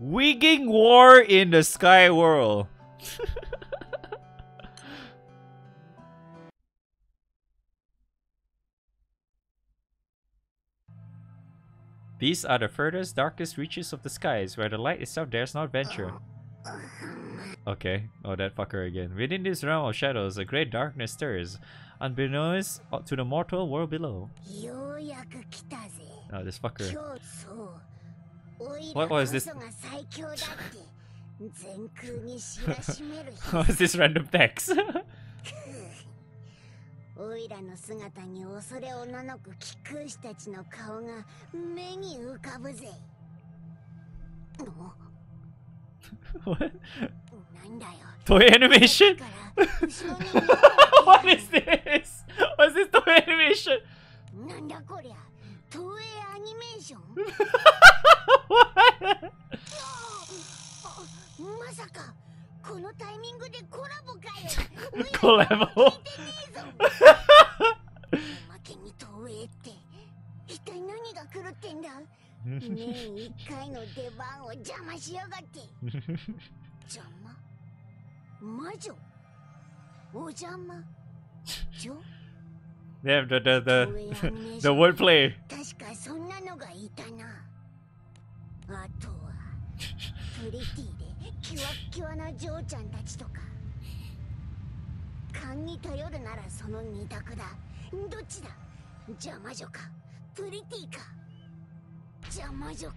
Wigging war in the sky world. These are the furthest, darkest reaches of the skies, where the light itself dares not venture. Okay, oh that fucker again. Within this realm of shadows, a great darkness stirs, unbeknownst to the mortal world below. Oh, this fucker. What was this? what is this random text? オイラの姿に恐れおののく貴空士たちの顔が目に浮かぶぜ。what? なんだよ。Toy animation? だから後ろに what is this? What is this toy animation? なんだこりゃ。東映アニメーション what? あまさかこのタイミングでコラボかよ。コラボ聞いてねえぞ。おまけに東映って。一体何が狂ってんだ？年一回の出番を邪魔しやがって。邪魔？魔女？お邪魔？女？Yeah, the the the the wordplay. 確かそんなのがいたなあとはプリティでキワッキワな嬢ちゃんたちとか。勘に頼るならその二択だ。どっちだ？邪魔女か。プリティか。邪魔女か。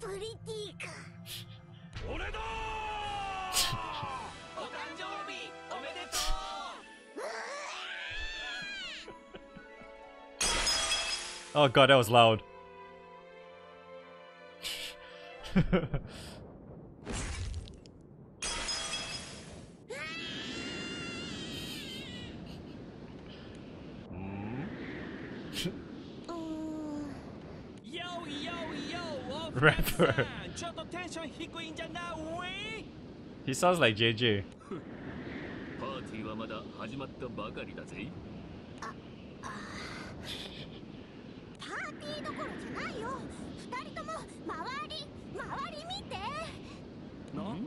プリティか。俺だ お誕生日おめでと Oh god, that was loud. Rapper. ちょっとテンション低いんじゃなウェイ He sounds like JJ. パーティーはまだ始まったばかりだぜパーティーどころじゃないよ二人とも周り周り見て。なん？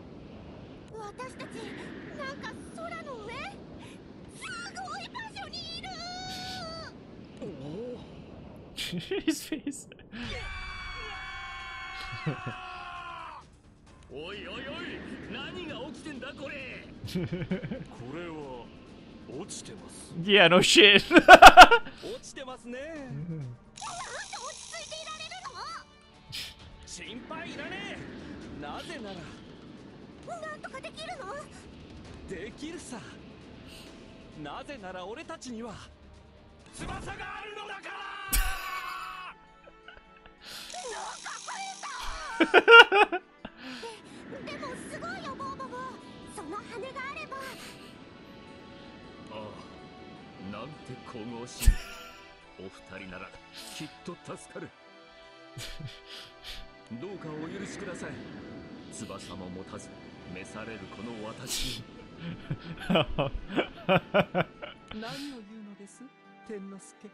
私たちなんか空の上？すごい場所にいる！His face. おいおいおい何が起きてんだこれ？これは落ちてます。yeah, no shit. 落ちてますね。なんで落ち着いていられ。る心配いらねえ。なぜなら。のなんとかできるの？できるさ。なぜなら俺たちには。翼があるのだから！ででもすごいよボーボボその羽があれば。ああなんて神々しい。お二人ならきっと助かるどうかお許しください。翼も持たず召されるこの私。に 何を言うのです？天之助。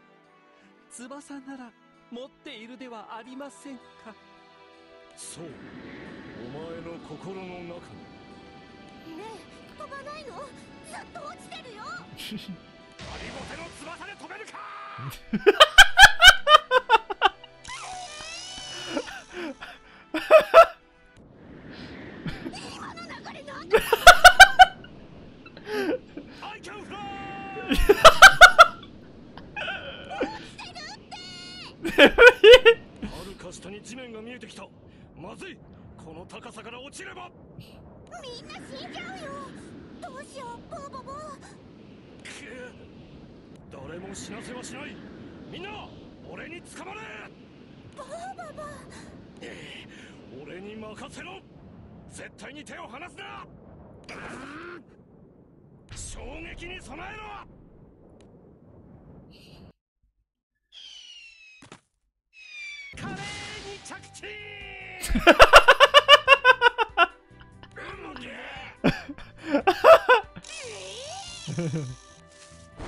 翼なら持っているではありませんか？そう。お前の心の中に。ねえ飛ばないの？ずっと落ちてるよ。ハリボテの翼で飛べるか るか下に地面が見えてきた。まずい。この高さから落ちれば。みんな死んじゃうよ。どうしようボーボボく誰も死なせはしない。みんな俺に捕まれ。ボーボボええ俺に任せろ。絶対に手を離すな。衝撃に備えろ。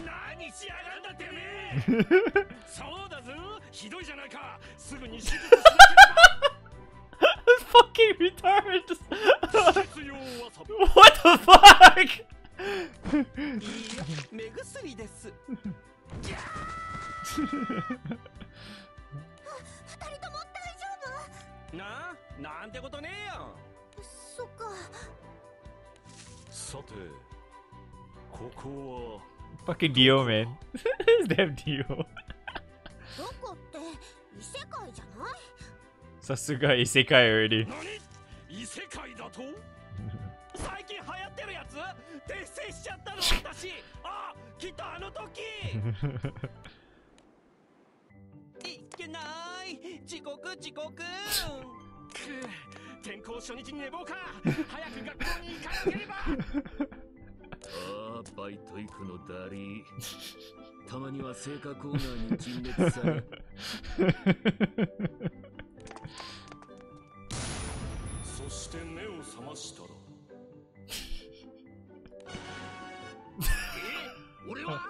何しやがんだてめえそうだぞひどいじゃないかすぐに手術しなければ fucking what the fuck? 目薬です ななんてことねえよ。夫そっか。さてここ fucking Dio, man. Damn Dio. どこって異世界じゃない？Sasuga isekai already. は何？異世界だと？最近流行ってるやつ？訂正しちゃったの 私。あきっとあの時。いけない。遅刻遅刻く転校初日に寝坊か。早く学校に行かなければ。ああバイト行くのだり。たまには青果コーナーに陳列され。そして目を覚ましたら。え？俺は？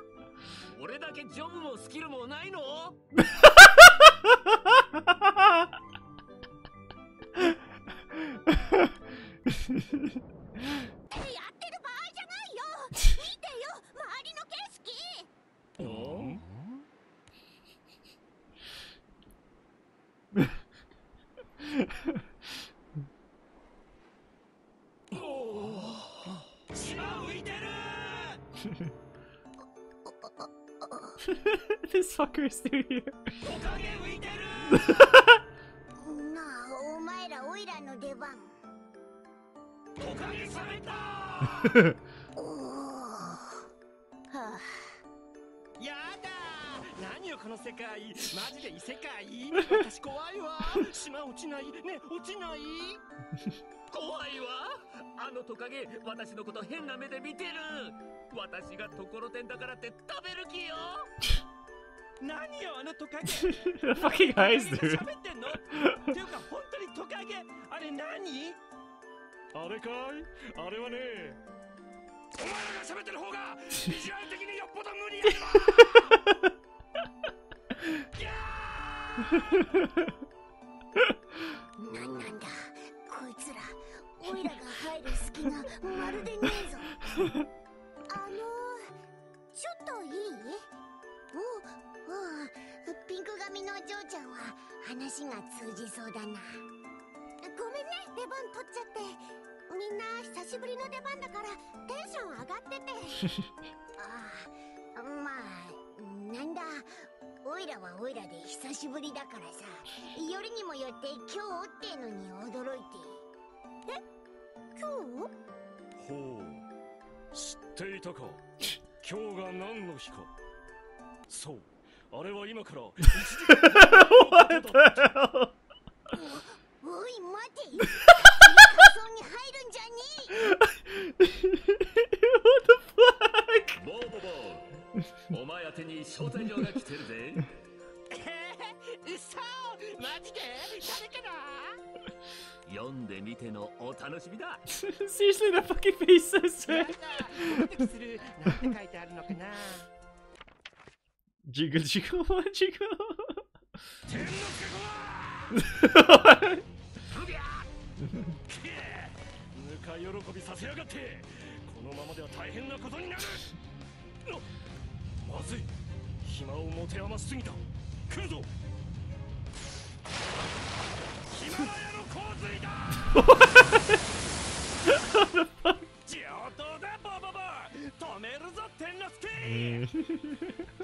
俺だけジョブもスキルもないの？ってる場合じゃないよ見てよ周りの景色 this fucker is still here. やだ。何よこの世界。マジで異世界。私怖いわ。島落ちない。ね落ちない？怖いわ。あのトカゲ私のこと変な目で見てる。私がところてんだからって食べる気よ。何よあのトカゲ the fucking eyes, dude. が喋ってんの？っていうか本当にトカゲ。あれ何？あれかい？あれはね。お前らが喋ってる方がビジュアル的によっぽど無理やわ なんなんだ？こいつらオイラが入る隙がまるでねえぞ。あのちょっといい？おおうピンク髪のお嬢ちゃんは話が通じそうだな。ごめんね出番取っちゃってみんな久しぶりの出番だからテンション上がってて。ああまあなんだ。オイラはオイラで久しぶりだからさ。よりにもよって今日ってのに驚いて。え？今日？ほう。知っていたか。今日が何の日か。そう。あれは今から1時 what the hell? おい待て what the fuck? Seriously, that fucking face so sad. jiggle, jiggle, jiggle. 喜びさせやがって。このままでは大変なことになる。なまずい。暇を持て余しすぎた。来るぞ。ヒマラヤの洪水だ。上等だボボボ止めるぞ天之助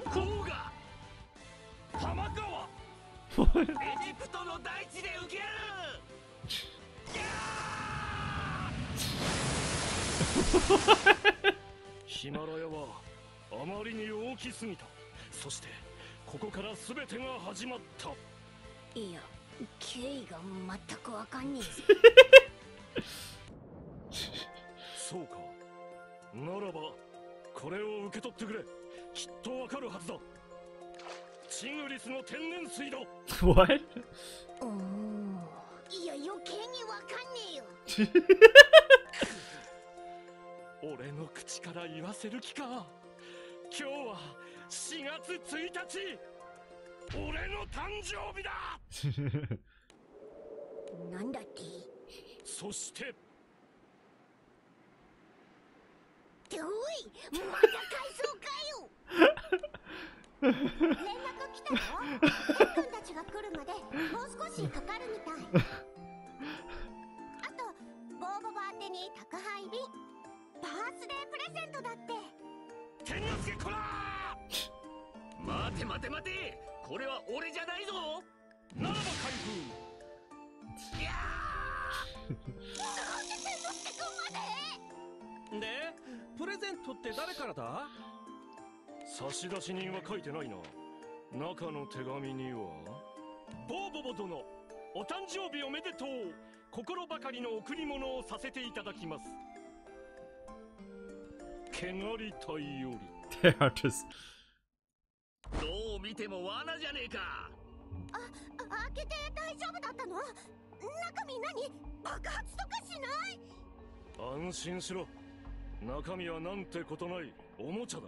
ヒマラヤはあまりに大きすぎたそしてここから全てが始まったいや経緯が全くわかんねえぞそうか。ならばこれを受け取ってくれ。きっとわかるはずだ。チグリスの天然水だ。What? いや余計にわかんねえよ 俺の口から言わせる気か？今日は4月1日俺の誕生日だ！なんだって？そしてっておい？また改装かよ！連絡来たよてっくんたちが来るまでもう少しかかるみたい。あとボーボボ宛てに宅配便バースデープレゼントだって。天之助こら待て待て待て。これは俺じゃないぞ。ならば開いやなんで天之助くんまで？でプレゼントって誰からだ？封差出人は書いてないな。中の手紙には。ボーボボ殿お誕生日おめでとう。心ばかりの贈り物をさせていただきます They are just. どう見ても罠じゃねえか。あ開けて大丈夫だったの？中身何？爆発とかしない？安心しろ。中身はなんてことない。おもちゃだ。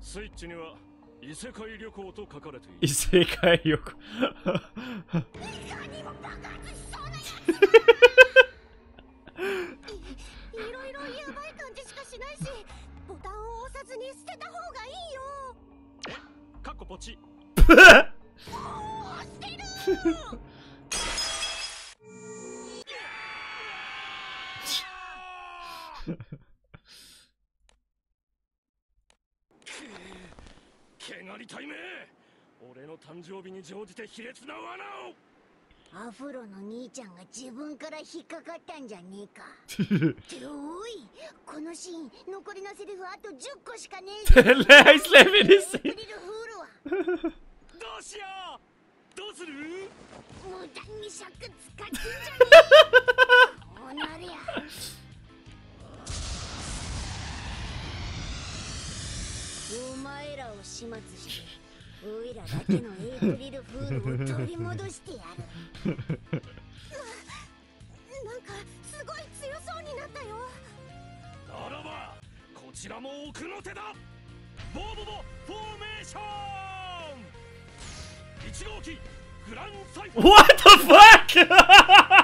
スイッチには異世界旅行と書かれている。異世界欲。いかにも爆発しそうなやつかっこポチけがりたいめ。俺の誕生日に乗じて卑劣な罠を。アフロの兄ちゃんが自分から引っかかったんじゃねえか。っ ておいこのシーン残りのセリフあと10個しかねえぞ。He's living his プリルフールは。どうしよう。どうする？無駄に尺使ってんじゃねえこうなりゃお前らを始末しておいらだけのエイプリルフールを取り戻してやる。ななんかすごい強そうになったよ。ならばこちらも奥の手だ。ボーボボフォーメーション。1号機グランサイファー。What the fuck?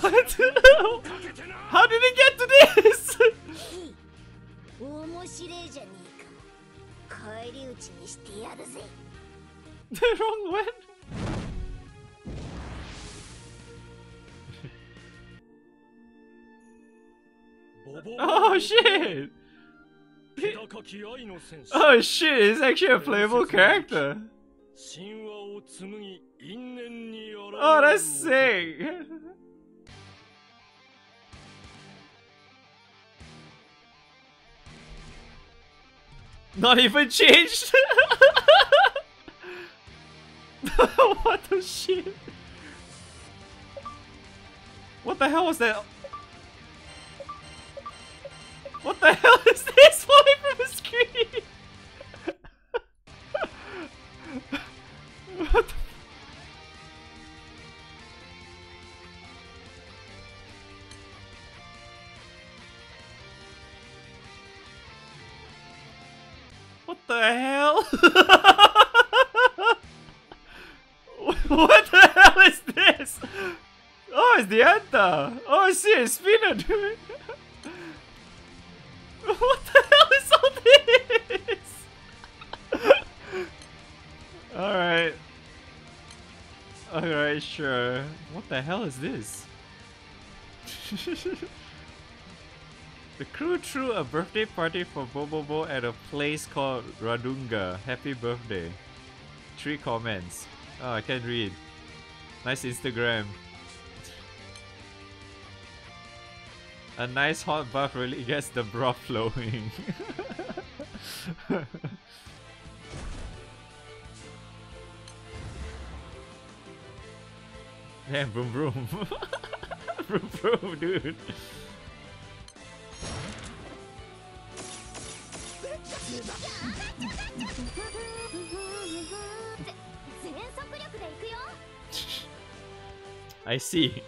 what? How did he get to this? the wrong one? oh shit! oh shit, He's actually a playable character! Oh, that's sick! Not even changed! what the shit? What the hell was that? What the hell is this falling from the screen? the hell? what the hell is this? Oh, it's the anta. Oh shit, it's spinner, dude. what the hell is all this? Alright. Alright, sure. What the hell is this? The crew threw a birthday party for Bobobo at a place called Radunga. Happy birthday. Three comments. Oh, I can't read. Nice Instagram. A nice hot bath really gets the broth flowing. Damn, vroom vroom. vroom vroom, dude. I see.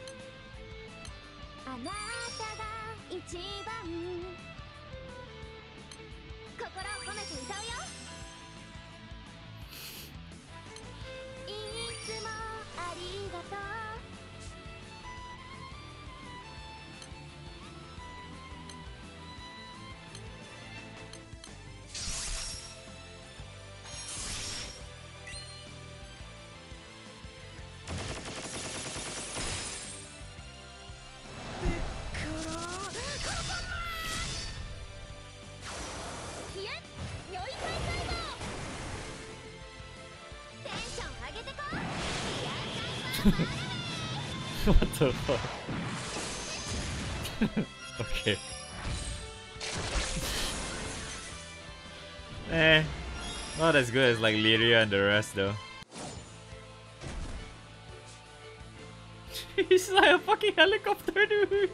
what the fuck? okay. eh, not as good as like Lyria and the rest though. He's like a fucking helicopter, dude.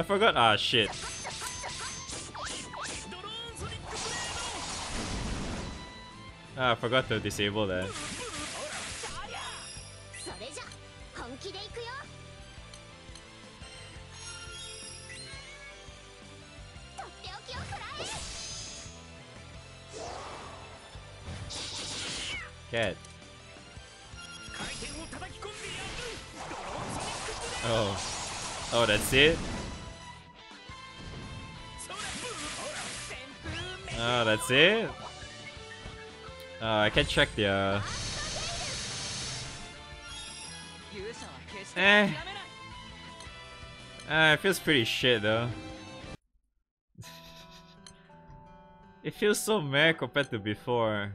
I forgot. Ah, shit. Ah, I forgot to disable that. Cat. Oh. Oh, that's it? That's it? Oh, I can't check the. Uh... Eh. Uh, it feels pretty shit though. it feels so meh compared to before.